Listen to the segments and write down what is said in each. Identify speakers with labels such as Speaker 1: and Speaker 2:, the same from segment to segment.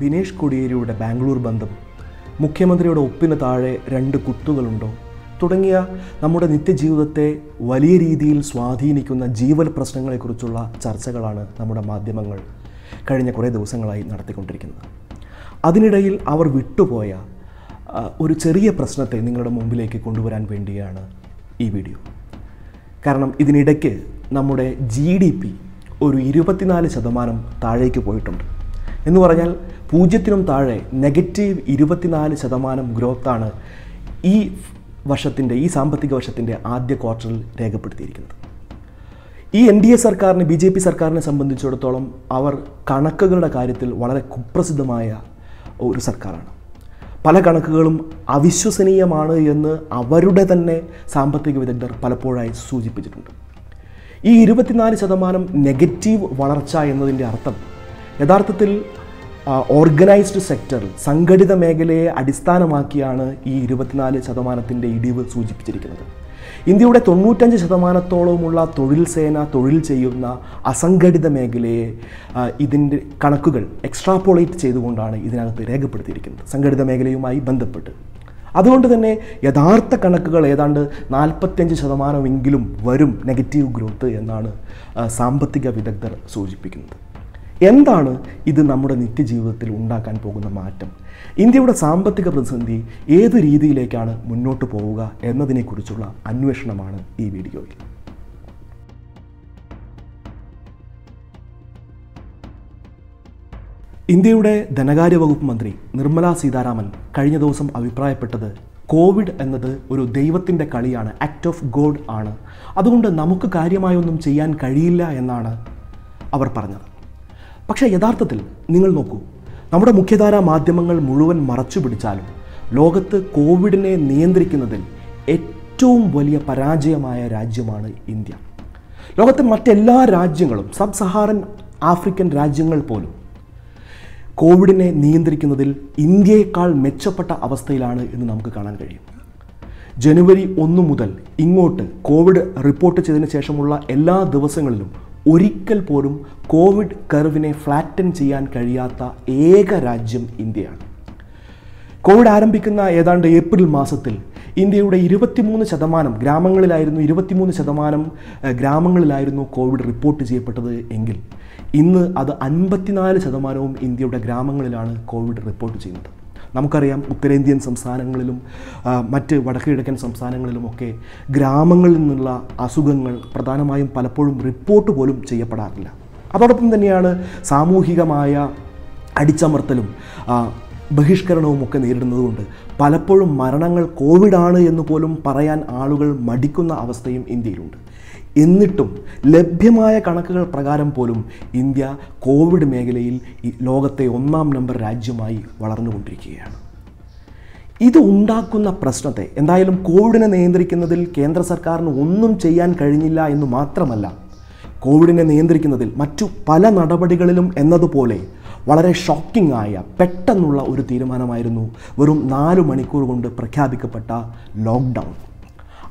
Speaker 1: ബിനേഷ് കൊടിയേരിയുടെ ബാംഗ്ലൂർ ബന്ധം മുഖ്യമന്ത്രിയുടെ ഒപ്പിന് താഴെ രണ്ട് കുത്തുകളുണ്ടോ? തുടങ്ങിയ നമ്മുടെ നിത്യജീവിതത്തെ വലിയ രീതിയിൽ സ്വാധീനിക്കുന്ന ജീവൽ പ്രശ്നങ്ങളെക്കുറിച്ചുള്ള ചർച്ചകളാണ് നമ്മുടെ മാധ്യമങ്ങൾ കഴിഞ്ഞ കുറേ ദിവസങ്ങളായി നടത്തിക്കൊണ്ടിരിക്കുന്നത്. അതിനിടയിൽ അവർ വിട്ടുപോയ ഒരു ചെറിയ പ്രശ്നത്തെ നിങ്ങളുടെ മുമ്പിലേക്ക് കൊണ്ടുവരാൻ വേണ്ടിയാണ് ഈ വീഡിയോ. കാരണം ഇതിനിടയ്ക്ക് നമ്മുടെ ജി ഡി പി ഒരു ഇരുപത്തിനാല് ശതമാനം താഴേക്ക് പോയിട്ടുണ്ട്. എന്ന് പറഞ്ഞാൽ പൂജ്യത്തിനും താഴെ നെഗറ്റീവ് ഇരുപത്തിനാല് ശതമാനം ഗ്രോത്താണ് ഈ വർഷത്തിന്റെ ഈ സാമ്പത്തിക വർഷത്തിന്റെ ആദ്യ ക്വാർട്ടറിൽ രേഖപ്പെടുത്തിയിരിക്കുന്നത്. ഈ എൻ ഡി എ സർക്കാരിന് ബി ജെ പി സർക്കാരിനെ സംബന്ധിച്ചിടത്തോളം അവർ കണക്കുകളുടെ കാര്യത്തിൽ വളരെ കുപ്രസിദ്ധമായ ഒരു സർക്കാരാണ്. പല കണക്കുകളും അവിശ്വസനീയമാണ് എന്ന് അവരുടെ തന്നെ സാമ്പത്തിക വിദഗ്ധർ പലപ്പോഴായി സൂചിപ്പിച്ചിട്ടുണ്ട്. ഈ ഇരുപത്തിനാല് ശതമാനം നെഗറ്റീവ് വളർച്ച എന്നതിന്റെ അർത്ഥം യഥാർത്ഥത്തിൽ ഓർഗനൈസ്ഡ് സെക്ടറിൽ സംഘടിത മേഖലയെ അടിസ്ഥാനമാക്കിയാണ് ഈ ഇരുപത്തിനാല് ശതമാനത്തിന്റെ ഇടിവ് സൂചിപ്പിച്ചിരിക്കുന്നത്. ഇന്ത്യയുടെ തൊണ്ണൂറ്റഞ്ച് ശതമാനത്തോളമുള്ള തൊഴിൽ സേന തൊഴിൽ ചെയ്യുന്ന അസംഘടിത മേഖലയെ ഇതിന്റെ കണക്കുകൾ എക്സ്ട്രാപ്പോളേറ്റ് ചെയ്തുകൊണ്ടാണ് ഇതിനകത്ത് രേഖപ്പെടുത്തിയിരിക്കുന്നത് സംഘടിത മേഖലയുമായി ബന്ധപ്പെട്ട്. അതുകൊണ്ട് തന്നെ യഥാർത്ഥ കണക്കുകൾ ഏതാണ്ട് നാൽപ്പത്തിയഞ്ച് ശതമാനമെങ്കിലും വരും നെഗറ്റീവ് ഗ്രോത്ത് എന്നാണ് സാമ്പത്തിക വിദഗ്ധർ സൂചിപ്പിക്കുന്നത്. എന്താണ് ഇത് നമ്മുടെ നിത്യജീവിതത്തിൽ ഉണ്ടാക്കാൻ പോകുന്ന മാറ്റം? ഇന്ത്യയുടെ സാമ്പത്തിക പ്രതിസന്ധി ഏത് രീതിയിലേക്കാണ് മുന്നോട്ട് പോവുക എന്നതിനെക്കുറിച്ചുള്ള അന്വേഷണമാണ് ഈ വീഡിയോയിൽ. ഇന്ത്യയുടെ ധനകാര്യ വകുപ്പ് മന്ത്രി നിർമ്മല സീതാരാമൻ കഴിഞ്ഞ ദിവസം അഭിപ്രായപ്പെട്ടത് കോവിഡ് എന്നത് ഒരു ദൈവത്തിന്റെ കളിയാണ് ആക്ട് ഓഫ് ഗോഡ് ആണ്. അതുകൊണ്ട് നമുക്ക് കാര്യമായൊന്നും ചെയ്യാൻ കഴിയില്ല എന്നാണ് അവർ പറഞ്ഞത്. പക്ഷേ യഥാർത്ഥത്തിൽ നിങ്ങൾ നോക്കൂ നമ്മുടെ മുഖ്യധാരാ മാധ്യമങ്ങൾ മുഴുവൻ മറച്ചു പിടിച്ചാലും ലോകത്ത് കോവിഡിനെ നിയന്ത്രിക്കുന്നതിൽ ഏറ്റവും വലിയ പരാജയമായ രാജ്യമാണ് ഇന്ത്യ. ലോകത്തെ മറ്റെല്ലാ രാജ്യങ്ങളും സബ് സഹാറൻ ആഫ്രിക്കൻ രാജ്യങ്ങൾ പോലും കോവിഡിനെ നിയന്ത്രിക്കുന്നതിൽ ഇന്ത്യയേക്കാൾ മെച്ചപ്പെട്ട അവസ്ഥയിലാണ് എന്ന് നമുക്ക് കാണാൻ കഴിയും. ജനുവരി ഒന്ന് മുതൽ ഇങ്ങോട്ട് കോവിഡ് റിപ്പോർട്ട് ചെയ്തതിന് ശേഷമുള്ള എല്ലാ ദിവസങ്ങളിലും ഒരിക്കൽ പോലും കോവിഡ് കർവിനെ ഫ്ലാറ്റൻ ചെയ്യാൻ കഴിയാത്ത ഏക രാജ്യം ഇന്ത്യയാണ്. കോവിഡ് ആരംഭിക്കുന്ന ഏതാണ്ട് ഏപ്രിൽ മാസത്തിൽ ഇന്ത്യയുടെ ഇരുപത്തിമൂന്ന് ശതമാനം ഗ്രാമങ്ങളിലായിരുന്നു ഇരുപത്തിമൂന്ന് ശതമാനം ഗ്രാമങ്ങളിലായിരുന്നു കോവിഡ് റിപ്പോർട്ട് ചെയ്യപ്പെട്ടത് എങ്കിൽ ഇന്ന് അത് അൻപത്തിനാല് ശതമാനവും ഇന്ത്യയുടെ ഗ്രാമങ്ങളിലാണ് കോവിഡ് റിപ്പോർട്ട് ചെയ്യുന്നത്. നമുക്കറിയാം ഉത്തരേന്ത്യൻ സംസ്ഥാനങ്ങളിലും മറ്റ് വടക്ക് കിഴക്കൻ സംസ്ഥാനങ്ങളിലുമൊക്കെ ഗ്രാമങ്ങളിൽ നിന്നുള്ള അസുഖങ്ങൾ പ്രധാനമായും പലപ്പോഴും റിപ്പോർട്ട് പോലും ചെയ്യപ്പെടാറില്ല. അതോടൊപ്പം തന്നെയാണ് സാമൂഹികമായ അടിച്ചമർത്തലും ആ, ബഹിഷ്കരണവും ഒക്കെ നേരിടുന്നതുകൊണ്ട് പലപ്പോഴും മരണങ്ങൾ കോവിഡാണ് എന്ന് പോലും പറയാൻ ആളുകൾ മടിക്കുന്ന അവസ്ഥയും ഇന്ത്യയിലുണ്ട്. എന്നിട്ടും ലഭ്യമായ കണക്കുകൾ പ്രകാരം പോലും ഇന്ത്യ കോവിഡ് മേഖലയിൽ ലോകത്തെ ഒന്നാം നമ്പർ രാജ്യമായി വളർന്നുകൊണ്ടിരിക്കുകയാണ്. ഇത് ഉണ്ടാക്കുന്ന പ്രശ്നത്തെ എന്തായാലും കോവിഡിനെ നിയന്ത്രിക്കുന്നതിൽ കേന്ദ്ര സർക്കാരിന് ഒന്നും ചെയ്യാൻ കഴിഞ്ഞില്ല എന്ന് മാത്രമല്ല കോവിഡിനെ നിയന്ത്രിക്കുന്നതിൽ മറ്റു പല നടപടികളിലും എന്നതുപോലെ വളരെ ഷോക്കിംഗ് ആയ പെട്ടെന്നുള്ള ഒരു തീരുമാനമായിരുന്നു വെറും നാല് മണിക്കൂർ കൊണ്ട് പ്രഖ്യാപിക്കപ്പെട്ട ലോക്ക്ഡൗൺ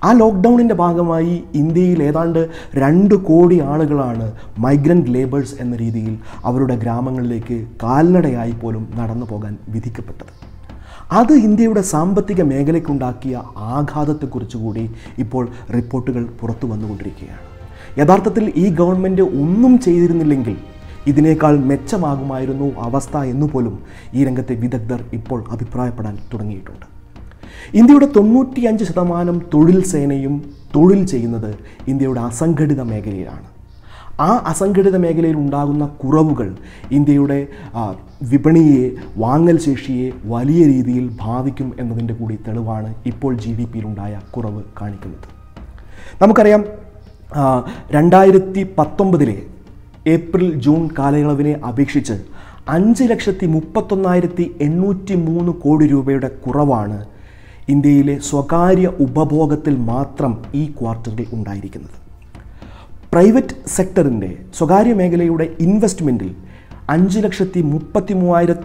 Speaker 1: ആ ലോക്ക്ഡൗണിന്റെ ഭാഗമായി ഇന്ത്യയിൽ ഏതാണ്ട് രണ്ട് കോടി ആളുകളാണ് മൈഗ്രന്റ് ലേബേഴ്സ് എന്ന രീതിയിൽ അവരുടെ ഗ്രാമങ്ങളിലേക്ക് കാൽനടയായി പോലും നടന്നു പോകാൻ വിധിക്കപ്പെട്ടത്. അത് ഇന്ത്യയുടെ സാമ്പത്തിക മേഖലയ്ക്കുണ്ടാക്കിയ ആഘാതത്തെക്കുറിച്ച് കൂടി ഇപ്പോൾ റിപ്പോർട്ടുകൾ പുറത്തു വന്നുകൊണ്ടിരിക്കുകയാണ്. യഥാർത്ഥത്തിൽ ഈ ഗവൺമെന്റ് ഒന്നും ചെയ്തിരുന്നില്ലെങ്കിൽ ഇതിനേക്കാൾ മെച്ചമാകുമായിരുന്നു അവസ്ഥ എന്നുപോലും ഈ രംഗത്തെ വിദഗ്ധർ ഇപ്പോൾ അഭിപ്രായപ്പെടാൻ തുടങ്ങിയിട്ടുണ്ട്. ഇന്ത്യയുടെ തൊണ്ണൂറ്റിയഞ്ച് ശതമാനം തൊഴിൽ സേനയും തൊഴിൽ ചെയ്യുന്നത് ഇന്ത്യയുടെ അസംഘടിത മേഖലയിലാണ്. ആ അസംഘടിത മേഖലയിൽ ഉണ്ടാകുന്ന കുറവുകൾ ഇന്ത്യയുടെ വിപണിയെ വാങ്ങൽ ശേഷിയെ വലിയ രീതിയിൽ ബാധിക്കും എന്നതിന്റെ കൂടി തെളിവാണ് ഇപ്പോൾ ജി ഡി പിയിലുണ്ടായ കുറവ് കാണിക്കുന്നത്. നമുക്കറിയാം രണ്ടായിരത്തി പത്തൊമ്പതിലെ ഏപ്രിൽ ജൂൺ കാലയളവിനെ അപേക്ഷിച്ച് അഞ്ച് ലക്ഷത്തി മുപ്പത്തൊന്നായിരത്തി എണ്ണൂറ്റി മൂന്ന് കോടി രൂപയുടെ കുറവാണ് ഇന്ത്യയിലെ സ്വകാര്യ ഉപഭോഗത്തിൽ മാത്രം ഈ ക്വാർട്ടറിൽ ഉണ്ടായിരിക്കുന്നത്. പ്രൈവറ്റ് സെക്ടറിന്റെ സ്വകാര്യ മേഖലയുടെ ഇൻവെസ്റ്റ്മെന്റിൽ അഞ്ച് ലക്ഷത്തി മുപ്പത്തി മൂവായിരം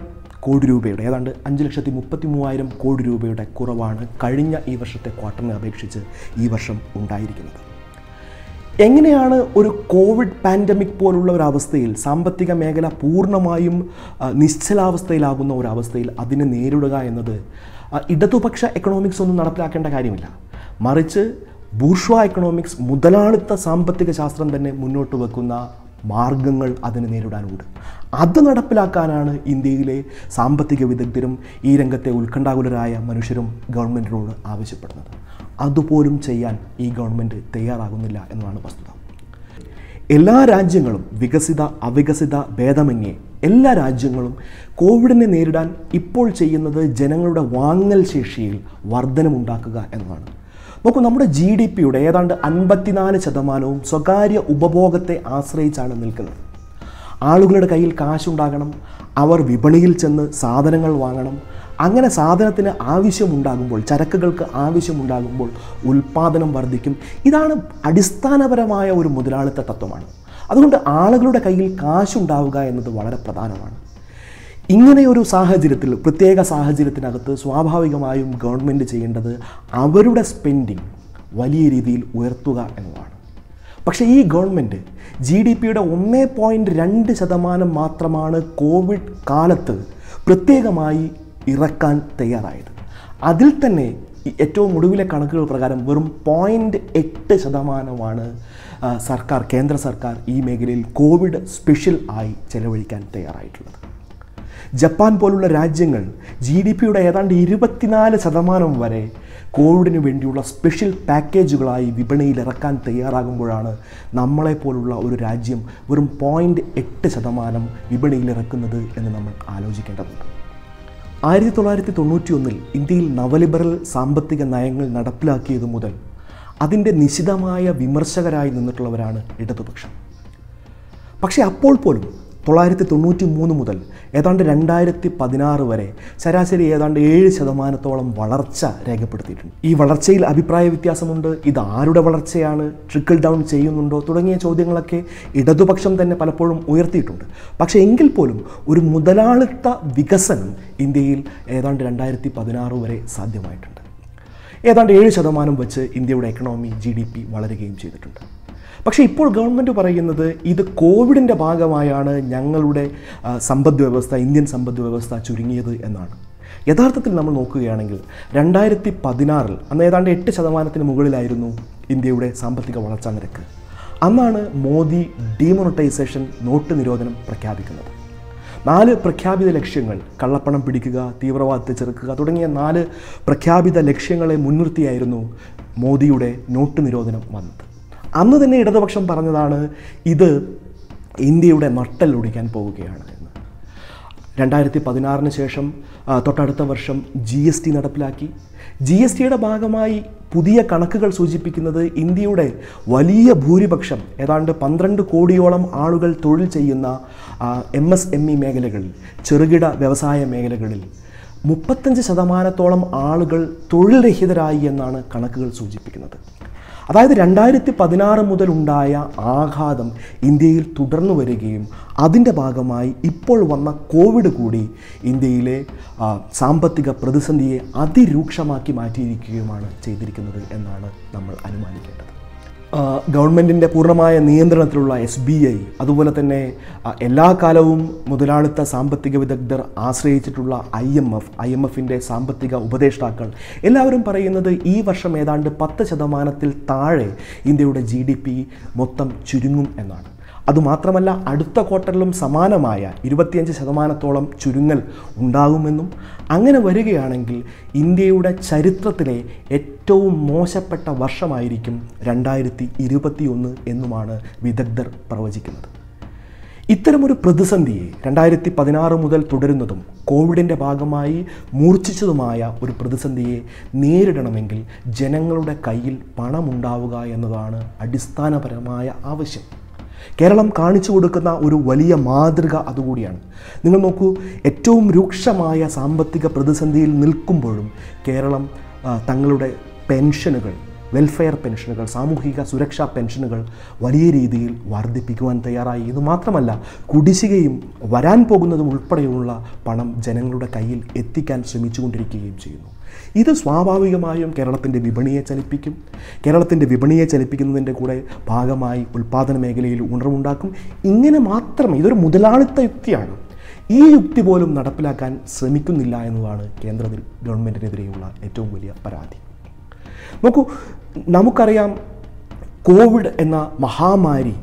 Speaker 1: കോടി രൂപയുടെ ഏതാണ്ട് അഞ്ച് ലക്ഷത്തി മുപ്പത്തി മൂവായിരം കോടി രൂപയുടെ കുറവാണ് കഴിഞ്ഞ ഈ വർഷത്തെ ക്വാർട്ടറിനെ അപേക്ഷിച്ച് ഈ വർഷം ഉണ്ടായിരിക്കുന്നത്. എങ്ങനെയാണ് ഒരു കോവിഡ് പാൻഡമിക് പോലുള്ള ഒരു അവസ്ഥയിൽ സാമ്പത്തിക മേഖല പൂർണമായും നിശ്ചലാവസ്ഥയിലാകുന്ന ഒരവസ്ഥയിൽ അതിനെ നേരിടുക എന്നത് ഇടതുപക്ഷ എക്കണോമിക്സ് ഒന്നും നടപ്പിലാക്കേണ്ട കാര്യമില്ല. മറിച്ച് ബൂർഷ്വ എക്കണോമിക്സ് മുതലാളിത്ത സാമ്പത്തിക ശാസ്ത്രം തന്നെ മുന്നോട്ട് വെക്കുന്ന മാർഗങ്ങൾ അതിനെ നേരിടാനുണ്ട്. അത് നടപ്പിലാക്കാനാണ് ഇന്ത്യയിലെ സാമ്പത്തിക വിദഗ്ധരും ഈ രംഗത്തെ ഉത്കണ്ഠാകുലരായ മനുഷ്യരും ഗവൺമെന്റിനോട് ആവശ്യപ്പെടുന്നത്. അതുപോലും ചെയ്യാൻ ഈ ഗവൺമെന്റ് തയ്യാറാകുന്നില്ല എന്നതാണ് വസ്തുത. എല്ലാ രാജ്യങ്ങളും വികസിത അവികസിത ഭേദമന്യേ എല്ലാ രാജ്യങ്ങളും കോവിഡിനെ നേരിടാൻ ഇപ്പോൾ ചെയ്യുന്നത് ജനങ്ങളുടെ വാങ്ങൽ ശേഷിയിൽ വർധനമുണ്ടാക്കുക എന്നതാണ്. നോക്കൂ നമ്മുടെ ജി ഡി പിയുടെ ഏതാണ്ട് അൻപത്തിനാല് ശതമാനവും സ്വകാര്യ ഉപഭോഗത്തെ ആശ്രയിച്ചാണ് നിൽക്കുന്നത്. ആളുകളുടെ കയ്യിൽ കാശുണ്ടാകണം അവർ വിപണിയിൽ ചെന്ന് സാധനങ്ങൾ വാങ്ങണം അങ്ങനെ സാധനത്തിന് ആവശ്യമുണ്ടാകുമ്പോൾ ചരക്കുകൾക്ക് ആവശ്യമുണ്ടാകുമ്പോൾ ഉൽപ്പാദനം വർദ്ധിക്കും. ഇതാണ് അടിസ്ഥാനപരമായ ഒരു മുതലാളിത്ത തത്വമാണ്. അതുകൊണ്ട് ആളുകളുടെ കയ്യിൽ കാശുണ്ടാവുക എന്നത് വളരെ പ്രധാനമാണ്. ഇങ്ങനെയൊരു സാഹചര്യത്തിൽ പ്രത്യേക സാഹചര്യത്തിനകത്ത് സ്വാഭാവികമായും ഗവൺമെന്റ് ചെയ്യേണ്ടത് അവരുടെ സ്പെൻഡിങ് വലിയ രീതിയിൽ ഉയർത്തുക എന്നതാണ്. പക്ഷേ ഈ ഗവൺമെന്റ് ജി ഡി പിയുടെ ഒന്നേ പോയിന്റ് രണ്ട് ശതമാനം മാത്രമാണ് കോവിഡ് കാലത്ത് പ്രത്യേകമായി ഇറക്കാൻ തയ്യാറായത്. അതിൽ തന്നെ ഏറ്റവും ഒടുവിലെ കണക്കുകൾ പ്രകാരം വെറും പോയിന്റ് എട്ട് ശതമാനമാണ് സർക്കാർ കേന്ദ്ര സർക്കാർ ഈ മേഖലയിൽ കോവിഡ് സ്പെഷ്യൽ ആയി ചെലവഴിക്കാൻ തയ്യാറായിട്ടുള്ളത്. ജപ്പാൻ പോലുള്ള രാജ്യങ്ങൾ ജി ഡി പിയുടെ ഏതാണ്ട് ഇരുപത്തിനാല് ശതമാനം വരെ കോവിഡിന് വേണ്ടിയുള്ള സ്പെഷ്യൽ പാക്കേജുകളായി വിപണിയിൽ ഇറക്കാൻ തയ്യാറാകുമ്പോഴാണ് നമ്മളെപ്പോലുള്ള ഒരു രാജ്യം വെറും പോയിന്റ് എട്ട് ശതമാനം വിപണിയിൽ ഇറക്കുന്നത് എന്ന് നമ്മൾ ആലോചിക്കേണ്ടതുണ്ട്. ആയിരത്തി തൊള്ളായിരത്തി തൊണ്ണൂറ്റി ഒന്നിൽ ഇന്ത്യയിൽ നവലിബറൽ സാമ്പത്തിക നയങ്ങൾ നടപ്പിലാക്കിയതു മുതൽ അതിന്റെ നിശിതമായ വിമർശകരായി നിന്നിട്ടുള്ളവരാണ് ഇടതുപക്ഷം. പക്ഷേ അപ്പോൾ പോലും തൊള്ളായിരത്തി തൊണ്ണൂറ്റി മൂന്ന് മുതൽ ഏതാണ്ട് രണ്ടായിരത്തി പതിനാറ് വരെ ശരാശരി ഏതാണ്ട് ഏഴ് ശതമാനത്തോളം വളർച്ച രേഖപ്പെടുത്തിയിട്ടുണ്ട്. ഈ വളർച്ചയിൽ അഭിപ്രായ വ്യത്യാസമുണ്ട്. ഇത് ആരുടെ വളർച്ചയാണ്? ട്രിക്കിൾ ഡൗൺ ചെയ്യുന്നുണ്ടോ? തുടങ്ങിയ ചോദ്യങ്ങളൊക്കെ ഇടതുപക്ഷം തന്നെ പലപ്പോഴും ഉയർത്തിയിട്ടുണ്ട്. പക്ഷേ എങ്കിൽ പോലും ഒരു മുതലാളിത്ത വികസനം ഇന്ത്യയിൽ ഏതാണ്ട് രണ്ടായിരത്തി പതിനാറ് വരെ സാധ്യമായിട്ടുണ്ട്. ഏതാണ്ട് ഏഴ് ശതമാനം വെച്ച് ഇന്ത്യയുടെ എക്കണോമി ജി ഡി പി വളരുകയും ചെയ്തിട്ടുണ്ട്. പക്ഷേ ഇപ്പോൾ ഗവൺമെന്റ് പറയുന്നത് ഇത് കോവിഡിന്റെ ഭാഗമായാണ് ഞങ്ങളുടെ സമ്പദ് വ്യവസ്ഥ ഇന്ത്യൻ സമ്പദ് വ്യവസ്ഥ ചുരുങ്ങിയത് എന്നാണ്. യഥാർത്ഥത്തിൽ നമ്മൾ നോക്കുകയാണെങ്കിൽ രണ്ടായിരത്തി പതിനാറിൽ അന്ന് ഏതാണ്ട് എട്ട് ശതമാനത്തിന് മുകളിലായിരുന്നു ഇന്ത്യയുടെ സാമ്പത്തിക വളർച്ചാ നിരക്ക്. അന്നാണ് മോദി ഡീമോണിറ്റൈസേഷൻ നോട്ട് നിരോധനം പ്രഖ്യാപിക്കുന്നത്. നാല് പ്രഖ്യാപിത ലക്ഷ്യങ്ങൾ കള്ളപ്പണം പിടിക്കുക തീവ്രവാദത്തെ ചെറുക്കുക തുടങ്ങിയ നാല് പ്രഖ്യാപിത ലക്ഷ്യങ്ങളെ മുൻനിർത്തിയായിരുന്നു മോദിയുടെ നോട്ട് നിരോധനം വന്നത്. അന്ന് തന്നെ ഇടതുപക്ഷം പറഞ്ഞതാണ് ഇത് ഇന്ത്യയുടെ നട്ടൽ ഒടിക്കാൻ പോവുകയാണ് എന്ന്. രണ്ടായിരത്തി പതിനാറിന് ശേഷം തൊട്ടടുത്ത വർഷം ജി എസ് ടി നടപ്പിലാക്കി. ജി എസ് ടിയുടെ ഭാഗമായി പുതിയ കണക്കുകൾ സൂചിപ്പിക്കുന്നത് ഇന്ത്യയുടെ വലിയ ഭൂരിപക്ഷം ഏതാണ്ട് പന്ത്രണ്ട് കോടിയോളം ആളുകൾ തൊഴിൽ ചെയ്യുന്ന എം എസ് എം ഇ മേഖലകളിൽ ചെറുകിട വ്യവസായ മേഖലകളിൽ മുപ്പത്തഞ്ച് ശതമാനത്തോളം ആളുകൾ തൊഴിൽരഹിതരായി എന്നാണ് കണക്കുകൾ സൂചിപ്പിക്കുന്നത്. അതായത് രണ്ടായിരത്തി പതിനാറ് മുതൽ ഉണ്ടായ ആഘാതം ഇന്ത്യയിൽ തുടർന്നു വരികയും അതിന്റെ ഭാഗമായി ഇപ്പോൾ വന്ന കോവിഡ് കൂടി ഇന്ത്യയിലെ സാമ്പത്തിക പ്രതിസന്ധിയെ അതിരൂക്ഷമാക്കി മാറ്റിയിരിക്കുകയുമാണ് ചെയ്തിരിക്കുന്നത് എന്നാണ് നമ്മൾ അനുമാനിക്കേണ്ടത്. ഗവൺമെന്റിന്റെ പൂർണമായ നിയന്ത്രണത്തിലുള്ള എസ് ബി ഐ അതുപോലെ തന്നെ എല്ലാ കാലവും മുതലാളിത്ത സാമ്പത്തിക വിദഗ്ധർ ആശ്രയിച്ചിട്ടുള്ള I M F I M എഫിന്റെ സാമ്പത്തിക ഉപദേഷ്ടാക്കൾ എല്ലാവരും പറയുന്നത് ഈ വർഷം ഏതാണ്ട് പത്ത് ശതമാനത്തിൽ താഴെ ഇന്ത്യയുടെ ജി ഡി പി മൊത്തം ചുരുങ്ങും എന്നാണ്. അതുമാത്രമല്ല അടുത്ത ക്വാർട്ടറിലും സമാനമായ ഇരുപത്തിയഞ്ച് ശതമാനത്തോളം ചുരുങ്ങൽ ഉണ്ടാകുമെന്നും അങ്ങനെ വരികയാണെങ്കിൽ ഇന്ത്യയുടെ ചരിത്രത്തിലെ ഏറ്റവും മോശപ്പെട്ട വർഷമായിരിക്കും രണ്ടായിരത്തി ഇരുപത്തിയൊന്ന് എന്നുമാണ് വിദഗ്ധർ പ്രവചിക്കുന്നത്. ഇത്തരമൊരു പ്രതിസന്ധിയെ രണ്ടായിരത്തി പതിനാറ് മുതൽ തുടരുന്നതും കോവിഡിന്റെ ഭാഗമായി മൂർച്ഛിച്ചതുമായ ഒരു പ്രതിസന്ധിയെ നേരിടണമെങ്കിൽ ജനങ്ങളുടെ കയ്യിൽ പണമുണ്ടാവുക എന്നതാണ് അടിസ്ഥാനപരമായ ആവശ്യം. കേരളം കാണിച്ചു കൊടുക്കുന്ന ഒരു വലിയ മാതൃക അതുകൂടിയാണ്. നിങ്ങൾ നോക്കൂ ഏറ്റവും രൂക്ഷമായ സാമ്പത്തിക പ്രതിസന്ധിയിൽ നിൽക്കുമ്പോഴും കേരളം തങ്ങളുടെ പെൻഷനുകൾ വെൽഫെയർ പെൻഷനുകൾ സാമൂഹിക സുരക്ഷാ പെൻഷനുകൾ വലിയ രീതിയിൽ വർദ്ധിപ്പിക്കുവാൻ തയ്യാറായി. ഇത് മാത്രമല്ല കുടിശ്ശികയും വരാൻ പോകുന്നതും ഉൾപ്പെടെയുള്ള പണം ജനങ്ങളുടെ കയ്യിൽ എത്തിക്കാൻ ശ്രമിച്ചുകൊണ്ടിരിക്കുകയും ചെയ്യുന്നു. ഇത് സ്വാഭാവികമായും കേരളത്തിന്റെ വിപണിയെ ചലിപ്പിക്കും. കേരളത്തിന്റെ വിപണിയെ ചലിപ്പിക്കുന്നതിന്റെ കൂടെ ഭാഗമായി ഉൽപ്പാദന മേഖലയിൽ ഉണർവുണ്ടാക്കും. ഇങ്ങനെ മാത്രം ഇതൊരു മുതലാളിത്ത യുക്തിയാണ്. ഈ യുക്തി പോലും നടപ്പിലാക്കാൻ ശ്രമിക്കുന്നില്ല എന്നതാണ് കേന്ദ്ര ഗവൺമെന്റിനെതിരെയുള്ള ഏറ്റവും വലിയ പരാതി. നോക്കൂ നമുക്കറിയാം കോവിഡ് എന്ന മഹാമാരി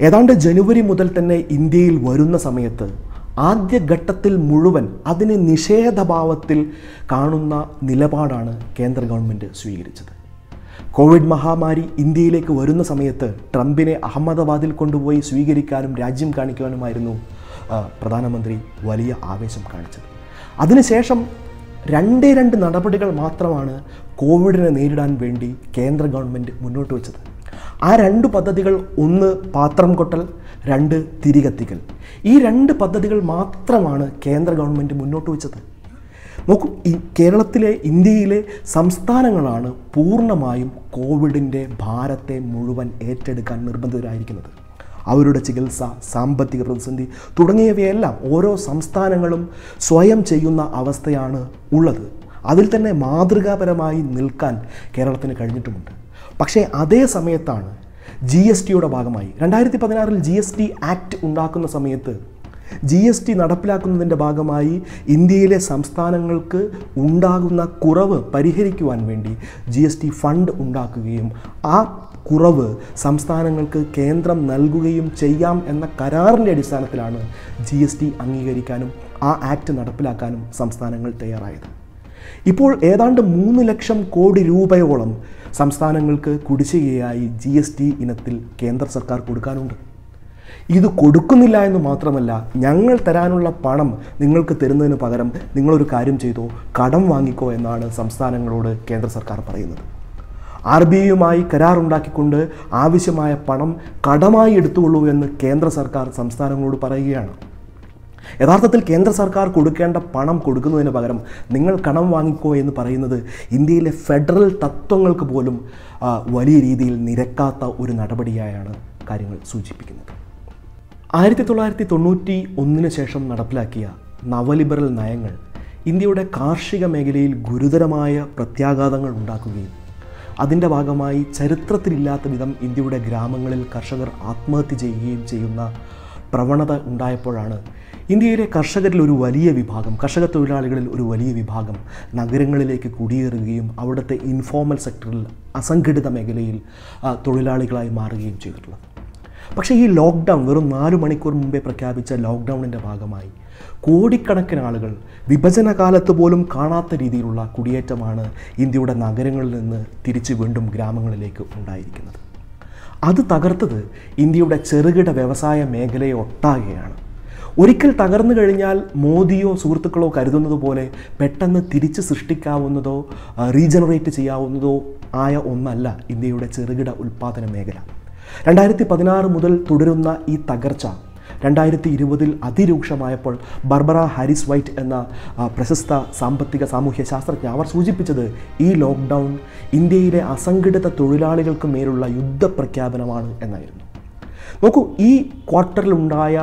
Speaker 1: ഏതാണ്ട് ജനുവരി മുതൽ തന്നെ ഇന്ത്യയിൽ വരുന്ന സമയത്ത് ആദ്യ ഘട്ടത്തിൽ മുഴുവൻ അതിനെ നിഷേധഭാവത്തിൽ കാണുന്ന നിലപാടാണ് കേന്ദ്ര ഗവൺമെന്റ് സ്വീകരിച്ചത്. കോവിഡ് മഹാമാരി ഇന്ത്യയിലേക്ക് വരുന്ന സമയത്ത് ട്രംപിനെ അഹമ്മദാബാദിൽ കൊണ്ടുപോയി സ്വീകരിക്കാനും രാജ്യം കാണിക്കാനുമായിരുന്നു പ്രധാനമന്ത്രി വലിയ ആവേശം കാണിച്ചത്. അതിനുശേഷം രണ്ടേ രണ്ട് നടപടികൾ മാത്രമാണ് കോവിഡിനെ നേരിടാൻ വേണ്ടി കേന്ദ്ര ഗവൺമെന്റ് മുന്നോട്ട് വെച്ചത്. ആ രണ്ട് പദ്ധതികൾ ഒന്ന് പാത്രം കൊട്ടൽ രണ്ട് തിരികത്തിക്കൽ. ഈ രണ്ട് പദ്ധതികൾ മാത്രമാണ് കേന്ദ്ര ഗവൺമെന്റ് മുന്നോട്ട് വെച്ചത്. നോക്കൂ ഈ കേരളത്തിലെ ഇന്ത്യയിലെ സംസ്ഥാനങ്ങളാണ് പൂർണമായും കോവിഡിന്റെ ഭാരത്തെ മുഴുവൻ ഏറ്റെടുക്കാൻ നിർബന്ധിതരായിരിക്കുന്നത്. അവരുടെ ചികിത്സ സാമ്പത്തിക പ്രതിസന്ധി തുടങ്ങിയവയെല്ലാം ഓരോ സംസ്ഥാനങ്ങളും സ്വയം ചെയ്യുന്ന അവസ്ഥയാണ് ഉള്ളത്. അതിൽ തന്നെ മാതൃകാപരമായി നിൽക്കാൻ കേരളത്തിന് കഴിഞ്ഞിട്ടുമുണ്ട്. പക്ഷേ അതേ സമയത്താണ് ജി എസ് ടിയുടെ ഭാഗമായി. രണ്ടായിരത്തി പതിനാറിൽ ജി എസ് ടി ആക്ട് ഉണ്ടാക്കുന്ന സമയത്ത് ജി എസ് ടി നടപ്പിലാക്കുന്നതിന്റെ ഭാഗമായി ഇന്ത്യയിലെ സംസ്ഥാനങ്ങൾക്ക് ഉണ്ടാകുന്ന കുറവ് പരിഹരിക്കുവാൻ വേണ്ടി ജി എസ് ടി ഫണ്ട് ഉണ്ടാക്കുകയും ആ കുറവ് സംസ്ഥാനങ്ങൾക്ക് കേന്ദ്രം നൽകുകയും ചെയ്യാം എന്ന കരാറിന്റെ അടിസ്ഥാനത്തിലാണ് ജി എസ് ടി അംഗീകരിക്കാനും ആ ആക്ട് നടപ്പിലാക്കാനും സംസ്ഥാനങ്ങൾ തയ്യാറായത്. ഇപ്പോൾ ഏതാണ്ട് മൂന്ന് ലക്ഷം കോടി രൂപയോളം സംസ്ഥാനങ്ങൾക്ക് കുടിശ്ശികയായി ജി എസ് ടി ഇനത്തിൽ കേന്ദ്ര സർക്കാർ കൊടുക്കാനുണ്ട്. ഇത് കൊടുക്കുന്നില്ല എന്ന് മാത്രമല്ല ഞങ്ങൾ തരാനുള്ള പണം നിങ്ങൾക്ക് തരുന്നതിന് പകരം നിങ്ങളൊരു കാര്യം ചെയ്തോ കടം വാങ്ങിക്കോ എന്നാണ് സംസ്ഥാനങ്ങളോട് കേന്ദ്ര സർക്കാർ പറയുന്നത്. ആർ ബി ഐയുമായി കരാറുണ്ടാക്കിക്കൊണ്ട് ആവശ്യമായ പണം കടമായി എടുത്തുകൊള്ളൂ എന്ന് കേന്ദ്ര സർക്കാർ സംസ്ഥാനങ്ങളോട് പറയുകയാണ്. യഥാർത്ഥത്തിൽ കേന്ദ്ര സർക്കാർ കൊടുക്കേണ്ട പണം കൊടുക്കുന്നതിന് പകരം നിങ്ങൾ കടം വാങ്ങിക്കോ എന്ന് പറയുന്നത് ഇന്ത്യയിലെ ഫെഡറൽ തത്വങ്ങൾക്ക് പോലും വലിയ രീതിയിൽ നിരക്കാത്ത ഒരു നടപടിയായാണ് കാര്യങ്ങൾ സൂചിപ്പിക്കുന്നത്. ആയിരത്തി തൊള്ളായിരത്തി തൊണ്ണൂറ്റി ഒന്നിന് ശേഷം നടപ്പിലാക്കിയ നവലിബറൽ നയങ്ങൾ ഇന്ത്യയുടെ കാർഷിക മേഖലയിൽ ഗുരുതരമായ പ്രത്യാഘാതങ്ങൾ ഉണ്ടാക്കുകയും അതിന്റെ ഭാഗമായി ചരിത്രത്തിലില്ലാത്ത വിധം ഇന്ത്യയുടെ ഗ്രാമങ്ങളിൽ കർഷകർ ആത്മഹത്യ ചെയ്യുകയും ചെയ്യുന്ന പ്രവണത ഉണ്ടായപ്പോഴാണ് ഇന്ത്യയിലെ കർഷകരിൽ ഒരു വലിയ വിഭാഗം കർഷക തൊഴിലാളികളിൽ ഒരു വലിയ വിഭാഗം നഗരങ്ങളിലേക്ക് കുടിയേറുകയും അവിടുത്തെ ഇൻഫോർമൽ സെക്ടറിൽ അസംഘടിത മേഖലയിൽ തൊഴിലാളികളായി മാറുകയും ചെയ്തിട്ടുള്ളത്. പക്ഷേ ഈ ലോക്ക്ഡൗൺ വെറും നാല് മണിക്കൂർ മുമ്പേ പ്രഖ്യാപിച്ച ലോക്ക്ഡൗണിന്റെ ഭാഗമായി കോടിക്കണക്കിന് ആളുകൾ വിഭജന കാലത്ത് പോലും കാണാത്ത രീതിയിലുള്ള കുടിയേറ്റമാണ് ഇന്ത്യയുടെ നഗരങ്ങളിൽ നിന്ന് തിരിച്ച് വീണ്ടും ഗ്രാമങ്ങളിലേക്ക് ഉണ്ടായിരിക്കുന്നത്. അത് തകർത്തത് ഇന്ത്യയുടെ ചെറുകിട വ്യവസായ മേഖലയെ ഒട്ടാകെയാണ്. ഒരിക്കൽ തകർന്നു കഴിഞ്ഞാൽ മോദിയോ സുഹൃത്തുക്കളോ കരുതുന്നത് പോലെ പെട്ടെന്ന് തിരിച്ച് സൃഷ്ടിക്കാവുന്നതോ റീജനറേറ്റ് ചെയ്യാവുന്നതോ ആയ ഒന്നല്ല ഇന്ത്യയുടെ ചെറുകിട ഉൽപ്പാദന മേഖല. രണ്ടായിരത്തി പതിനാറ് മുതൽ തുടരുന്ന ഈ തകർച്ച രണ്ടായിരത്തി ഇരുപതിൽ അതിരൂക്ഷമായപ്പോൾ ബർബറ ഹാരിസ് വൈറ്റ് എന്ന പ്രശസ്ത സാമ്പത്തിക സാമൂഹ്യ ശാസ്ത്രജ്ഞ അവർ സൂചിപ്പിച്ചത് ഈ ലോക്ക്ഡൗൺ ഇന്ത്യയിലെ അസംഘടിത തൊഴിലാളികൾക്ക് മേലുള്ള യുദ്ധപ്രഖ്യാപനമാണ് എന്നായിരുന്നു. നോക്കൂ ഈ ക്വാർട്ടറിലുണ്ടായ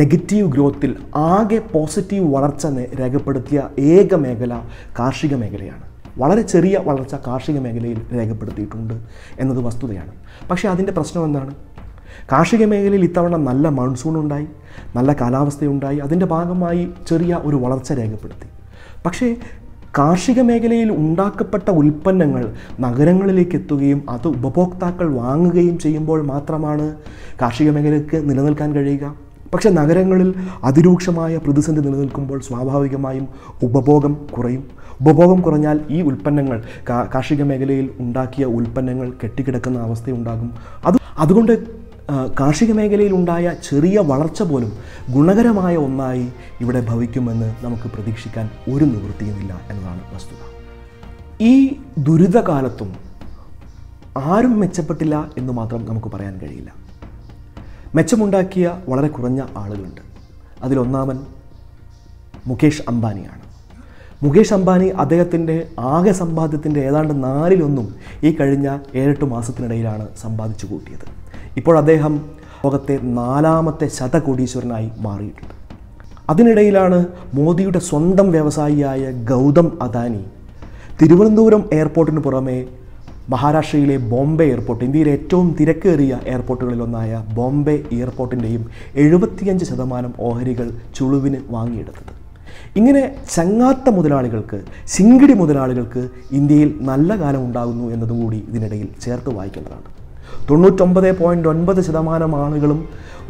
Speaker 1: നെഗറ്റീവ് ഗ്രോത്തിൽ ആകെ പോസിറ്റീവ് വളർച്ച രേഖപ്പെടുത്തിയ ഏക മേഖല കാർഷിക മേഖലയാണ്. വളരെ ചെറിയ വളർച്ച കാർഷിക മേഖലയിൽ രേഖപ്പെടുത്തിയിട്ടുണ്ട് എന്നത് വസ്തുതയാണ്. പക്ഷേ അതിന്റെ പ്രശ്നം എന്താണ്? കാർഷിക മേഖലയിൽ ഇത്തവണ നല്ല മൺസൂൺ ഉണ്ടായി നല്ല കാലാവസ്ഥയുണ്ടായി അതിന്റെ ഭാഗമായി ചെറിയ ഒരു വളർച്ച രേഖപ്പെടുത്തി. പക്ഷേ കാർഷിക മേഖലയിൽ ഉണ്ടാക്കപ്പെട്ട ഉൽപ്പന്നങ്ങൾ നഗരങ്ങളിലേക്ക് എത്തുകയും അത് ഉപഭോക്താക്കൾ വാങ്ങുകയും ചെയ്യുമ്പോൾ മാത്രമാണ് കാർഷിക മേഖലയ്ക്ക് നിലനിൽക്കാൻ കഴിയുക. പക്ഷേ നഗരങ്ങളിൽ അതിരൂക്ഷമായ പ്രതിസന്ധി നിലനിൽക്കുമ്പോൾ സ്വാഭാവികമായും ഉപഭോഗം കുറയും. ഉപഭോഗം കുറഞ്ഞാൽ ഈ ഉൽപ്പന്നങ്ങൾ കാർഷിക മേഖലയിൽ ഉണ്ടാക്കിയ ഉൽപ്പന്നങ്ങൾ കെട്ടിക്കിടക്കുന്ന അവസ്ഥയുണ്ടാകും. അത് അതുകൊണ്ട് കാർഷിക മേഖലയിൽ ഉണ്ടായ ചെറിയ വളർച്ച പോലും ഗുണകരമായ ഒന്നായി ഇവിടെ ഭവിക്കുമെന്ന് നമുക്ക് പ്രതീക്ഷിക്കാൻ ഒരു നിവൃത്തിയുമില്ല എന്നതാണ് വസ്തുത. ഈ ദുരിതകാലത്തും ആരും മെച്ചപ്പെട്ടില്ല എന്ന് മാത്രം നമുക്ക് പറയാൻ കഴിയില്ല. മെച്ചമുണ്ടാക്കിയ വളരെ കുറഞ്ഞ ആളുകളുണ്ട്. അതിലൊന്നാമൻ മുകേഷ് അംബാനിയാണ്. മുകേഷ് അംബാനി അദ്ദേഹത്തിന്റെ ആകെ സമ്പാദ്യത്തിന്റെ ഏതാണ്ട് നാലിലൊന്നും ഈ കഴിഞ്ഞ ഏഴെട്ട് മാസത്തിനിടയിലാണ് സമ്പാദിച്ചു കൂട്ടിയത്. ഇപ്പോൾ അദ്ദേഹം ലോകത്തെ നാലാമത്തെ ശതകോടീശ്വരനായി മാറിയിട്ടുണ്ട്. അതിനിടയിലാണ് മോദിയുടെ സ്വന്തം വ്യവസായിയായ ഗൗതം അദാനി തിരുവനന്തപുരം എയർപോർട്ടിന് പുറമെ മഹാരാഷ്ട്രയിലെ ബോംബെ എയർപോർട്ട് ഇന്ത്യയിലെ ഏറ്റവും തിരക്കേറിയ എയർപോർട്ടുകളിലൊന്നായ ബോംബെ എയർപോർട്ടിന്റെയും എഴുപത്തിയഞ്ച് ശതമാനം ഓഹരികൾ ചുളുവിന് വാങ്ങിയെടുത്തത്. ഇങ്ങനെ ചങ്ങാത്ത മുതലാളികൾക്ക് സിങ്കിടി മുതലാളികൾക്ക് ഇന്ത്യയിൽ നല്ല കാലം ഉണ്ടാകുന്നു എന്നതും കൂടി ഇതിനിടയിൽ ചേർത്ത് വായിക്കേണ്ടതാണ് തൊണ്ണൂറ്റൊമ്പത് പോയിന്റ് ഒൻപത് ശതമാനം ആളുകളും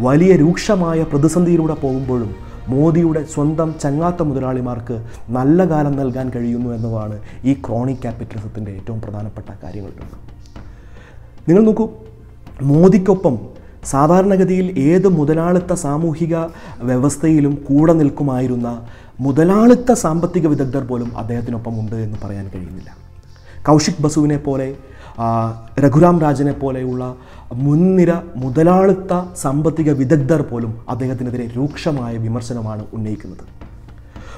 Speaker 1: വലിയ രൂക്ഷമായ പ്രതിസന്ധിയിലൂടെ പോകുമ്പോഴും മോദിയുടെ സ്വന്തം ചങ്ങാത്ത മുതലാളിമാർക്ക് നല്ല കാലം നൽകാൻ കഴിയുന്നു എന്നതാണ് ഈ ക്രോണിക് ക്യാപിറ്റലിസത്തിന്റെ ഏറ്റവും പ്രധാനപ്പെട്ട കാര്യങ്ങളിലൊന്ന് നിങ്ങൾ നോക്കൂ മോദിക്കൊപ്പം സാധാരണഗതിയിൽ ഏത് മുതലാളിത്ത സാമൂഹിക വ്യവസ്ഥയിലും കൂടെ നിൽക്കുമായിരുന്ന മുതലാളിത്ത സാമ്പത്തിക വിദഗ്ധർ പോലും അദ്ദേഹത്തിനൊപ്പം ഉണ്ട് എന്ന് പറയാൻ കഴിയുന്നില്ല. കൗശിക് ബസുവിനെ പോലെ ആ, രഘുറാം രാജനെ പോലെയുള്ള മുൻനിര മുതലാളിത്ത സാമ്പത്തിക വിദഗ്ധർ പോലും അദ്ദേഹത്തിനെതിരെ രൂക്ഷമായ വിമർശനമാണ് ഉന്നയിക്കുന്നത്.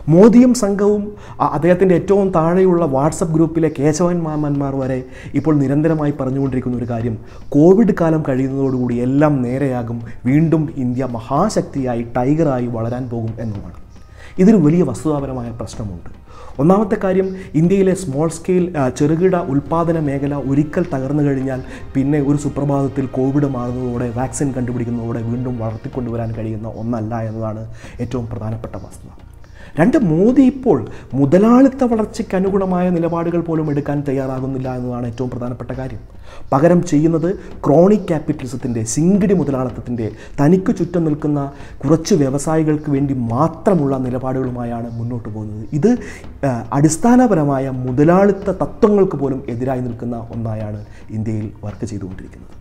Speaker 1: മോദിയും സംഘവും അദ്ദേഹത്തിന്റെ ഏറ്റവും താഴെയുള്ള വാട്സപ്പ് ഗ്രൂപ്പിലെ കേശവൻ മാമന്മാർ വരെ ഇപ്പോൾ നിരന്തരമായി പറഞ്ഞുകൊണ്ടിരിക്കുന്ന ഒരു കാര്യം കോവിഡ് കാലം കഴിയുന്നതോടുകൂടി എല്ലാം നേരെയാകും വീണ്ടും ഇന്ത്യ മഹാശക്തിയായി ടൈഗറായി വളരാൻ പോകും എന്നുമാണ്. ഇതൊരു വലിയ വസ്തുതാപരമായ പ്രശ്നമുണ്ട്. ഒന്നാമത്തെ കാര്യം ഇന്ത്യയിലെ സ്മോൾ സ്കെയിൽ ചെറുകിട ഉൽപ്പാദന മേഖല ഒരിക്കൽ തകർന്നു കഴിഞ്ഞാൽ പിന്നെ ഒരു സുപ്രഭാതത്തിൽ കോവിഡ് മാറുന്നതോടെ വാക്സിൻ കണ്ടുപിടിക്കുന്നതോടെ വീണ്ടും വളർത്തിക്കൊണ്ടുവരാൻ കഴിയുന്ന ഒന്നല്ല എന്നതാണ് ഏറ്റവും പ്രധാനപ്പെട്ട വസ്തുത. രണ്ട് മോദി ഇപ്പോൾ മുതലാളിത്ത വളർച്ചയ്ക്ക് അനുഗുണമായ നിലപാടുകൾ പോലും എടുക്കാൻ തയ്യാറാകുന്നില്ല എന്നതാണ് ഏറ്റവും പ്രധാനപ്പെട്ട കാര്യം. പകരം ചെയ്യുന്നത് ക്രോണിക് ക്യാപിറ്റലിസത്തിന്റെ സിങ്കിടി മുതലാളിത്തത്തിന്റെ തനിക്ക് ചുറ്റും നിൽക്കുന്ന കുറച്ച് വ്യവസായികൾക്ക് വേണ്ടി മാത്രമുള്ള നിലപാടുകളുമായാണ് മുന്നോട്ട് പോകുന്നത്. ഇത് അടിസ്ഥാനപരമായ മുതലാളിത്ത തത്വങ്ങൾക്ക് പോലും എതിരായി നിൽക്കുന്ന ഒന്നായാണ് ഇന്ത്യയിൽ വർക്ക് ചെയ്തുകൊണ്ടിരിക്കുന്നത്.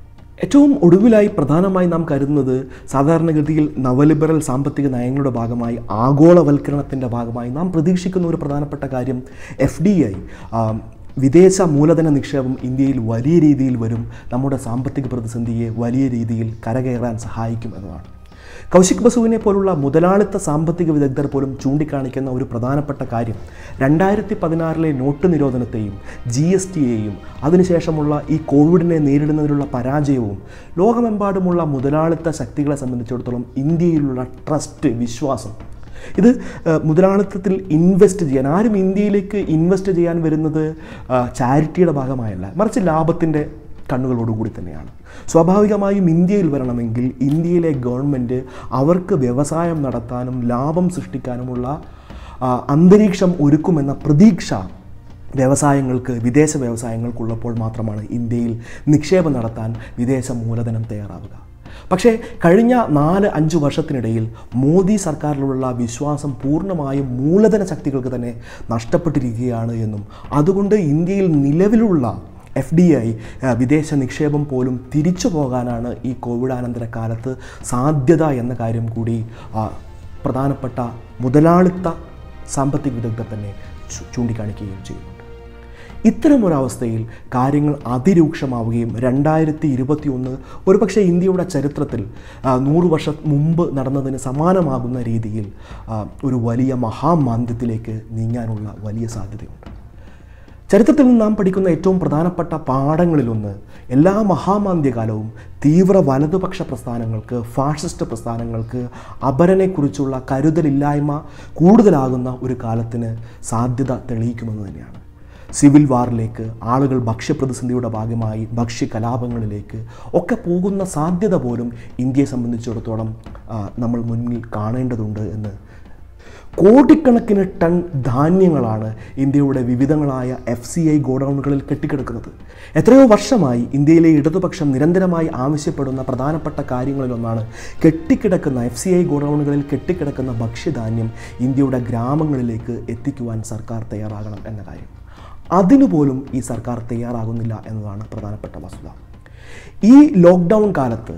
Speaker 1: ഏറ്റവും ഒടുവിലായി പ്രധാനമായി നാം കരുതുന്നത് സാധാരണഗതിയിൽ നവലിബറൽ സാമ്പത്തിക നയങ്ങളുടെ ഭാഗമായി ആഗോളവൽക്കരണത്തിന്റെ ഭാഗമായി നാം പ്രതീക്ഷിക്കുന്ന ഒരു പ്രധാനപ്പെട്ട കാര്യം എഫ് ഡി ഐ വിദേശ മൂലധന നിക്ഷേപം ഇന്ത്യയിൽ വലിയ രീതിയിൽ വരും. നമ്മുടെ സാമ്പത്തിക പ്രതിസന്ധിയെ വലിയ രീതിയിൽ കരകയറാൻ സഹായിക്കും എന്നതാണ്. കൗശിക് ബസുവിനെ പോലുള്ള മുതലാളിത്ത സാമ്പത്തിക വിദഗ്ധർ പോലും ചൂണ്ടിക്കാണിക്കുന്ന ഒരു പ്രധാനപ്പെട്ട കാര്യം. രണ്ടായിരത്തി പതിനാറിലെ നോട്ട് നിരോധനത്തെയും ജി എസ് ടിയെയും അതിനുശേഷമുള്ള ഈ കോവിഡിനെ നേരിടുന്നതിലുള്ള പരാജയവും ലോകമെമ്പാടുമുള്ള മുതലാളിത്ത ശക്തികളെ സംബന്ധിച്ചിടത്തോളം ഇന്ത്യയിലുള്ള ട്രസ്റ്റ് വിശ്വാസം. ഇത് മുതലാളിത്തത്തിൽ ഇൻവെസ്റ്റ് ചെയ്യാൻ ആരും ഇന്ത്യയിലേക്ക് ഇൻവെസ്റ്റ് ചെയ്യാൻ വരുന്നത് ചാരിറ്റിയുടെ ഭാഗമായല്ല മറിച്ച് ലാഭത്തിന്റെ കണ്ണുകളോടുകൂടി തന്നെയാണ്. സ്വാഭാവികമായും ഇന്ത്യയിൽ വരണമെങ്കിൽ ഇന്ത്യയിലെ ഗവൺമെന്റ് അവർക്ക് വ്യവസായം നടത്താനും ലാഭം സൃഷ്ടിക്കാനുമുള്ള അന്തരീക്ഷം ഒരുക്കുമെന്ന പ്രതീക്ഷ വ്യവസായങ്ങൾക്ക് വിദേശ വ്യവസായങ്ങൾക്കുള്ളപ്പോൾ മാത്രമാണ് ഇന്ത്യയിൽ നിക്ഷേപം നടത്താൻ വിദേശ മൂലധനം തയ്യാറാവുക. പക്ഷേ കഴിഞ്ഞ നാല് അഞ്ച് വർഷത്തിനിടയിൽ മോദി സർക്കാരിലുള്ള വിശ്വാസം പൂർണമായും മൂലധന ശക്തികൾക്ക് തന്നെ നഷ്ടപ്പെട്ടിരിക്കുകയാണ് എന്നും അതുകൊണ്ട് ഇന്ത്യയിൽ നിലവിലുള്ള എഫ് ഡി ഐ വിദേശ നിക്ഷേപം പോലും തിരിച്ചു പോകാനാണ് ഈ കോവിഡാനന്തര കാലത്ത് സാധ്യത എന്ന കാര്യം കൂടി പ്രധാനപ്പെട്ട മുതലാളിത്ത സാമ്പത്തിക വിദഗ്ധർ തന്നെ ചൂണ്ടിക്കാണിക്കുകയും ചെയ്യുന്നുണ്ട്. ഇത്തരമൊരവസ്ഥയിൽ കാര്യങ്ങൾ അതിരൂക്ഷമാവുകയും രണ്ടായിരത്തി ഇരുപത്തി ഒന്ന് ഒരുപക്ഷെ ഇന്ത്യയുടെ ചരിത്രത്തിൽ നൂറ് വർഷം മുമ്പ് നടന്നതിന് സമാനമാകുന്ന രീതിയിൽ ഒരു വലിയ മഹാമാന്ദ്യത്തിലേക്ക് നീങ്ങാനുള്ള വലിയ സാധ്യതയുണ്ട്. ചരിത്രത്തിൽ നിന്ന് നാം പഠിക്കുന്ന ഏറ്റവും പ്രധാനപ്പെട്ട പാഠങ്ങളിലൊന്ന് എല്ലാ മഹാമാന്ദ്യകാലവും തീവ്ര വലതുപക്ഷ പ്രസ്ഥാനങ്ങൾക്ക് ഫാഷിസ്റ്റ് പ്രസ്ഥാനങ്ങൾക്ക് അപരനെക്കുറിച്ചുള്ള കരുതലില്ലായ്മ കൂടുതലാകുന്ന ഒരു കാലത്തിന് സാധ്യത തെളിയിക്കുമെന്ന് തന്നെയാണ്. സിവിൽ വാറിലേക്ക് ആളുകൾ ഭക്ഷ്യപ്രതിസന്ധിയുടെ ഭാഗമായി ഭക്ഷ്യ കലാപങ്ങളിലേക്ക് ഒക്കെ പോകുന്ന സാധ്യത പോലും ഇന്ത്യയെ സംബന്ധിച്ചിടത്തോളം നമ്മൾ മുന്നിൽ കാണേണ്ടതുണ്ട് എന്ന് കോടിക്കണക്കിന് ടൺ ധാന്യങ്ങളാണ് ഇന്ത്യയുടെ വിവിധങ്ങളായ എഫ് സി ഐ ഗോഡൗണുകളിൽ കെട്ടിക്കിടക്കുന്നത്. എത്രയോ വർഷമായി ഇന്ത്യയിലെ ഇടതുപക്ഷം നിരന്തരമായി ആവശ്യപ്പെടുന്ന പ്രധാനപ്പെട്ട കാര്യങ്ങളിലൊന്നാണ് കെട്ടിക്കിടക്കുന്ന എഫ് സി ഐ ഗോഡൗണുകളിൽ കെട്ടിക്കിടക്കുന്ന ഭക്ഷ്യധാന്യം ഇന്ത്യയുടെ ഗ്രാമങ്ങളിലേക്ക് എത്തിക്കുവാൻ സർക്കാർ തയ്യാറാകണം എന്ന കാര്യം. അതിനുപോലും ഈ സർക്കാർ തയ്യാറാകുന്നില്ല എന്നതാണ് പ്രധാനപ്പെട്ട വസ്തുത. ഈ ലോക്ക്ഡൗൺ കാലത്ത്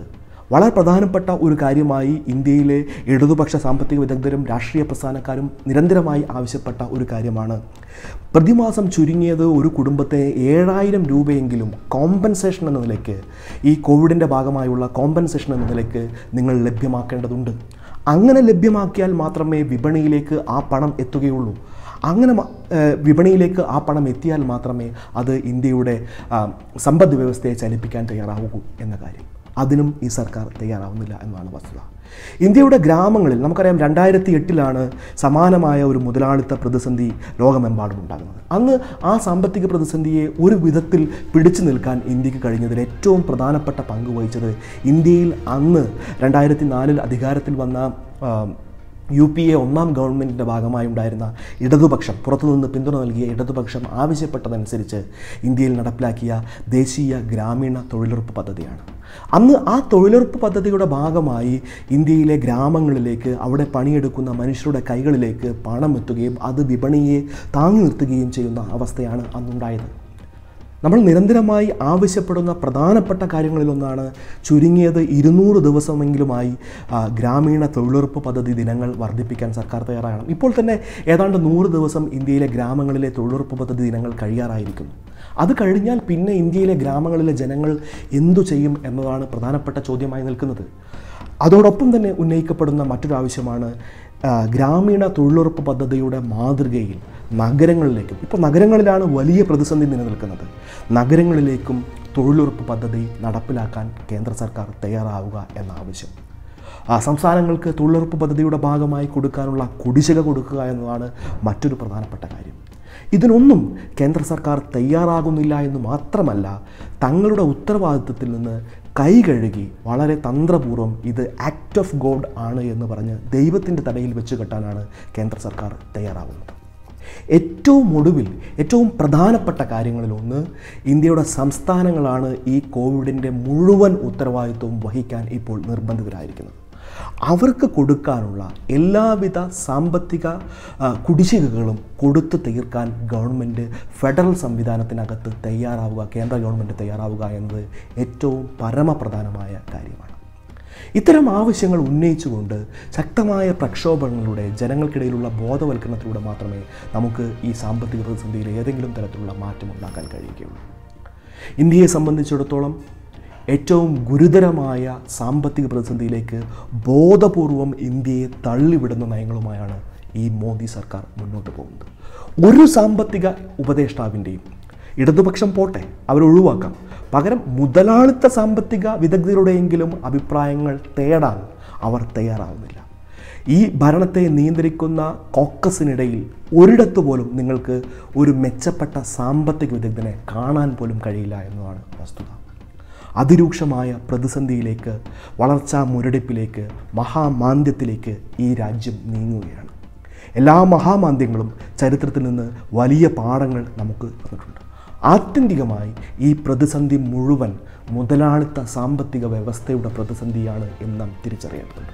Speaker 1: വളരെ പ്രധാനപ്പെട്ട ഒരു കാര്യമായി ഇന്ത്യയിലെ ഇടതുപക്ഷ സാമ്പത്തിക വിദഗ്ധരും രാഷ്ട്രീയ പ്രസ്ഥാനക്കാരും നിരന്തരമായി ആവശ്യപ്പെട്ട ഒരു കാര്യമാണ്. പ്രതിമാസം ചുരുങ്ങിയത് ഒരു കുടുംബത്തെ ഏഴായിരം രൂപയെങ്കിലും കോമ്പൻസേഷൻ എന്ന നിലയ്ക്ക് ഈ കോവിഡിന്റെ ഭാഗമായുള്ള കോമ്പൻസേഷൻ എന്ന നിലയ്ക്ക് നിങ്ങൾ ലഭ്യമാക്കേണ്ടതുണ്ട്. അങ്ങനെ ലഭ്യമാക്കിയാൽ മാത്രമേ വിപണിയിലേക്ക് ആ പണം എത്തുകയുള്ളൂ. അങ്ങനെ വിപണിയിലേക്ക് ആ പണം എത്തിയാൽ മാത്രമേ അത് ഇന്ത്യയുടെ സമ്പദ് വ്യവസ്ഥയെ ചലിപ്പിക്കാൻ തയ്യാറാവൂ എന്ന കാര്യം. അതിനും ഈ സർക്കാർ തയ്യാറാവുന്നില്ല എന്നതാണ് വസ്തുത. ഇന്ത്യയുടെ ഗ്രാമങ്ങളിൽ നമുക്കറിയാം രണ്ടായിരത്തി എട്ടിലാണ് സമാനമായ ഒരു മുതലാളിത്ത പ്രതിസന്ധി ലോകമെമ്പാടും ഉണ്ടാകുന്നത്. അന്ന് ആ സാമ്പത്തിക പ്രതിസന്ധിയെ ഒരു വിധത്തിൽ പിടിച്ചു നിൽക്കാൻ ഇന്ത്യയ്ക്ക് കഴിഞ്ഞതിൽ ഏറ്റവും പ്രധാനപ്പെട്ട പങ്ക് വഹിച്ചത് ഇന്ത്യയിൽ അന്ന് രണ്ടായിരത്തി നാലിൽ അധികാരത്തിൽ വന്ന യു പി എ ഒന്നാം ഗവൺമെന്റിന്റെ ഭാഗമായി ഉണ്ടായിരുന്ന ഇടതുപക്ഷം പുറത്തുനിന്ന് പിന്തുണ നൽകിയ ഇടതുപക്ഷം ആവശ്യപ്പെട്ടതനുസരിച്ച് ഇന്ത്യയിൽ നടപ്പിലാക്കിയ ദേശീയ ഗ്രാമീണ തൊഴിലുറപ്പ് പദ്ധതിയാണ്. അന്ന് ആ തൊഴിലുറപ്പ് പദ്ധതിയുടെ ഭാഗമായി ഇന്ത്യയിലെ ഗ്രാമങ്ങളിലേക്ക് അവിടെ പണിയെടുക്കുന്ന മനുഷ്യരുടെ കൈകളിലേക്ക് പണം എത്തുകയും അത് വിപണിയെ താങ്ങി നിർത്തുകയും ചെയ്യുന്ന അവസ്ഥയാണ് അന്നുണ്ടായത്. നമ്മൾ നിരന്തരമായി ആവശ്യപ്പെടുന്ന പ്രധാനപ്പെട്ട കാര്യങ്ങളിലൊന്നാണ് ചുരുങ്ങിയത് ഇരുന്നൂറ് ദിവസമെങ്കിലുമായി ഗ്രാമീണ തൊഴിലുറപ്പ് പദ്ധതി ദിനങ്ങൾ വർദ്ധിപ്പിക്കാൻ സർക്കാർ തയ്യാറാകണം. ഇപ്പോൾ തന്നെ ഏതാണ്ട് നൂറ് ദിവസം ഇന്ത്യയിലെ ഗ്രാമങ്ങളിലെ തൊഴിലുറപ്പ് പദ്ധതി ദിനങ്ങൾ കഴിയാറായിരിക്കുന്നു അത് കഴിഞ്ഞാൽ പിന്നെ ഇന്ത്യയിലെ ഗ്രാമങ്ങളിലെ ജനങ്ങൾ എന്തു ചെയ്യും എന്നതാണ് പ്രധാനപ്പെട്ട ചോദ്യമായി നിൽക്കുന്നത്. അതോടൊപ്പം തന്നെ ഉന്നയിക്കപ്പെടുന്ന മറ്റൊരു ആവശ്യമാണ് ഗ്രാമീണ തൊഴിലുറപ്പ് പദ്ധതിയുടെ മാതൃകയിൽ നഗരങ്ങളിലേക്കും. ഇപ്പോൾ നഗരങ്ങളിലാണ് വലിയ പ്രതിസന്ധി നിലനിൽക്കുന്നത്. നഗരങ്ങളിലേക്കും തൊഴിലുറപ്പ് പദ്ധതി നടപ്പിലാക്കാൻ കേന്ദ്ര സർക്കാർ തയ്യാറാവുക എന്ന ആവശ്യം. സംസ്ഥാനങ്ങൾക്ക് തൊഴിലുറപ്പ് പദ്ധതിയുടെ ഭാഗമായി കൊടുക്കാനുള്ള കുടിശ്ശിക കൊടുക്കുക എന്നതാണ് മറ്റൊരു പ്രധാനപ്പെട്ട കാര്യം. ഇതിനൊന്നും കേന്ദ്ര സർക്കാർ തയ്യാറാകുന്നില്ല എന്ന് മാത്രമല്ല തങ്ങളുടെ ഉത്തരവാദിത്വത്തിൽ നിന്ന് കൈ കഴുകി വളരെ തന്ത്രപൂർവം ഇത് ആക്ട് ഓഫ് ഗോഡ് ആണ് എന്ന് പറഞ്ഞ് ദൈവത്തിന്റെ തടയിൽ വെച്ച് കെട്ടാനാണ് കേന്ദ്ര സർക്കാർ തയ്യാറാവുന്നത്. ഏറ്റവും ഒടുവിൽ ഏറ്റവും പ്രധാനപ്പെട്ട കാര്യങ്ങളിലൊന്ന് ഇന്ത്യയുടെ സംസ്ഥാനങ്ങളാണ് ഈ കോവിഡിന്റെ മുഴുവൻ ഉത്തരവാദിത്വവും വഹിക്കാൻ ഇപ്പോൾ നിർബന്ധിതരായിരിക്കുന്നത്. അവർക്ക് കൊടുക്കാനുള്ള എല്ലാവിധ സാമ്പത്തിക കുടിശ്ശികകളും കൊടുത്തു തീർക്കാൻ ഗവൺമെന്റ് ഫെഡറൽ സംവിധാനത്തിനകത്ത് തയ്യാറാവുക കേന്ദ്ര ഗവൺമെന്റ് തയ്യാറാവുക എന്നത് ഏറ്റവും പരമപ്രധാനമായ കാര്യമാണ്. ഇത്തരം ആവശ്യങ്ങൾ ഉന്നയിച്ചുകൊണ്ട് ശക്തമായ പ്രക്ഷോഭങ്ങളിലൂടെ ജനങ്ങൾക്കിടയിലുള്ള ബോധവൽക്കരണത്തിലൂടെ മാത്രമേ നമുക്ക് ഈ സാമ്പത്തിക പ്രതിസന്ധിയിൽ ഏതെങ്കിലും തരത്തിലുള്ള മാറ്റം ഉണ്ടാക്കാൻ കഴിയുകയുള്ളൂ. ഇന്ത്യയെ സംബന്ധിച്ചിടത്തോളം ഏറ്റവും ഗുരുതരമായ സാമ്പത്തിക പ്രതിസന്ധിയിലേക്ക് ബോധപൂർവം ഇന്ത്യയെ തള്ളിവിടുന്ന നയങ്ങളുമായാണ് ഈ മോദി സർക്കാർ മുന്നോട്ട് പോകുന്നത്. ഒരു സാമ്പത്തിക ഉപദേഷ്ടാവിന്റെയും ഇടതുപക്ഷം പോട്ടെ അവരൊഴിവാക്കാം പകരം മുതലാളിത്ത സാമ്പത്തിക വിദഗ്ധരുടെയെങ്കിലും അഭിപ്രായങ്ങൾ തേടാൻ അവർ തയ്യാറാവുന്നില്ല. ഈ ഭരണത്തെ നിയന്ത്രിക്കുന്ന കോക്കസിനിടയിൽ ഒരിടത്തു പോലും നിങ്ങൾക്ക് ഒരു മെച്ചപ്പെട്ട സാമ്പത്തിക വിദഗ്ധനെ കാണാൻ പോലും കഴിയില്ല എന്നതാണ് വസ്തുത. അതിരൂക്ഷമായ പ്രതിസന്ധിയിലേക്ക് വളർച്ചാ മുരടിപ്പിലേക്ക് മഹാമാന്ദ്യത്തിലേക്ക് ഈ രാജ്യം നീങ്ങുകയാണ്. എല്ലാ മഹാമാന്ദ്യങ്ങളും ചരിത്രത്തിൽ നിന്ന് വലിയ പാഠങ്ങൾ നമുക്ക് തന്നിട്ടുണ്ട്. ആത്യന്തികമായി ഈ പ്രതിസന്ധി മുഴുവൻ മുതലാളിത്ത സാമ്പത്തിക വ്യവസ്ഥയുടെ പ്രതിസന്ധിയാണ് എന്ന് നാം തിരിച്ചറിയേണ്ടതുണ്ട്.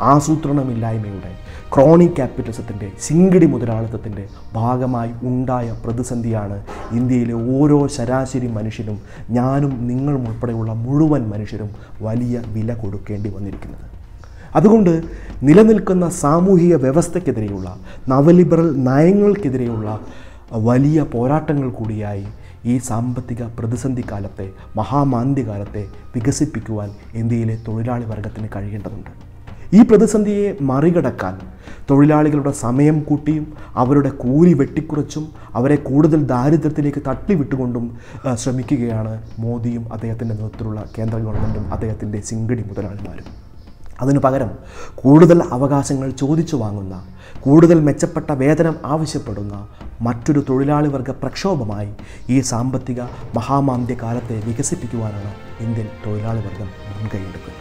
Speaker 1: ആസൂത്രണമില്ലായ്മയുടെ ക്രോണി ക്യാപിറ്റലിസത്തിന്റെ ചിങ്കിടി മുതലാളിത്തത്തിന്റെ ഭാഗമായി ഉണ്ടായ പ്രതിസന്ധിയാണ് ഇന്ത്യയിലെ ഓരോ ശരാശരി മനുഷ്യനും ഞാനും നിങ്ങളും ഉൾപ്പെടെയുള്ള മുഴുവൻ മനുഷ്യരും വലിയ വില കൊടുക്കേണ്ടി വന്നിരിക്കുന്നത്. അതുകൊണ്ട് നിലനിൽക്കുന്ന സാമൂഹിക വ്യവസ്ഥയ്ക്കെതിരെയുള്ള നവലിബറൽ നയങ്ങൾക്കെതിരെയുള്ള വലിയ പോരാട്ടങ്ങൾ കൂടിയായി ഈ സാമ്പത്തിക പ്രതിസന്ധി കാലത്തെ മഹാമാന്ദ്യകാലത്തെ വികസിപ്പിക്കുവാൻ ഇന്ത്യയിലെ തൊഴിലാളി വർഗത്തിന് കഴിയേണ്ടതുണ്ട്. ഈ പ്രതിസന്ധിയെ മറികടക്കാൻ തൊഴിലാളികളുടെ സമയം കൂട്ടിയും അവരുടെ കൂലി വെട്ടിക്കുറച്ചും അവരെ കൂടുതൽ ദാരിദ്ര്യത്തിലേക്ക് തട്ടിവിട്ടുകൊണ്ടും ശ്രമിക്കുകയാണ് മോദിയും അദ്ദേഹത്തിന്റെ നേതൃത്വത്തിലുള്ള കേന്ദ്ര ഗവൺമെന്റും അദ്ദേഹത്തിന്റെ സിംഗടി മുതലാളിമാരും. അതിനു പകരം കൂടുതൽ അവകാശങ്ങൾ ചോദിച്ചു വാങ്ങുന്ന കൂടുതൽ മെച്ചപ്പെട്ട വേതനം ആവശ്യപ്പെടുന്ന മറ്റൊരു തൊഴിലാളി വർഗ പ്രക്ഷോഭമായി ഈ സാമ്പത്തിക മഹാമാന്ദ്യ കാലത്തെ വികസിപ്പിക്കുവാനാണ് ഇന്ത്യൻ തൊഴിലാളി വർഗം മുൻകൈയെടുക്കുന്നത്.